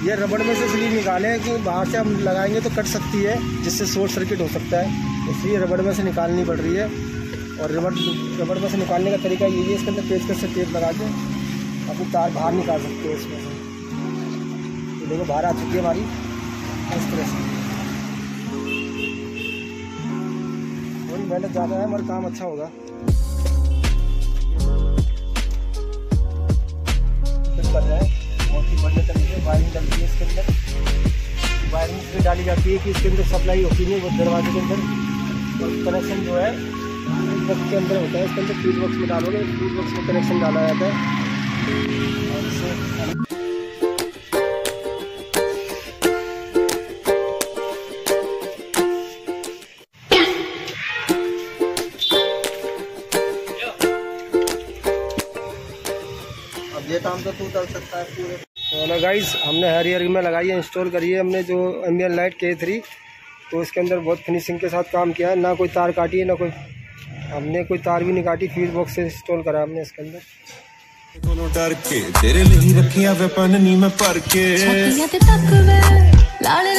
ये रबड़ में से इसलिए निकाले हैं कि बाहर से हम लगाएँगे तो कट सकती है, जिससे शॉर्ट सर्किट हो सकता है। इसलिए रबड़ में से निकालनी पड़ रही है। और रबड़ रबड़ में से निकालने का तरीका यही है, इसके अंदर पेचकस से टेप लगा के अपनी तार बाहर निकाल सकते हैं इसमें से। तो देखो, बाहर आ चुकी है हमारी। इस तरह से। मेहनत ज़्यादा है मगर काम अच्छा होगा। वायरिंग डलती है इसके अंदर। वायरिंग इसलिए डाली जाती है कि इसके अंदर सप्लाई होती है, वो दरवाजे के अंदर। और कनेक्शन जो है बॉक्स के अंदर होता है। इसके अंदर फ्यूज बॉक्स में डालोगे फ्यूज बॉक्स में कनेक्शन डाला जाता है। और ये काम तो तू कर सकता है पूरे। तो ना गाइस हमने हरियर में लगाई है इंस्टॉल करी है हमने जो एम्बियन लाइट के थ्री तो इसके अंदर बहुत फिनिशिंग के साथ काम किया है ना कोई तार काटी है ना कोई हमने कोई तार भी नहीं काटी फ्यूज बॉक्स से इंस्टॉल करा हमने इसके अंदर ਕੋਲੋਂ ਡਰ ਕੇ ਤੇਰੇ ਲਈ ਰੱਖੀਆਂ ਵੈਪਨ ਨਹੀਂ ਮੈਂ ਭਰ ਕੇ ਛਾਤੀਆਂ ਤੇ ਤੱਕ ਵੇ ਲਾਲੇ ਲਾਲੇ ਅੱਖ ਦਾ ਅੱਖ ਵੇ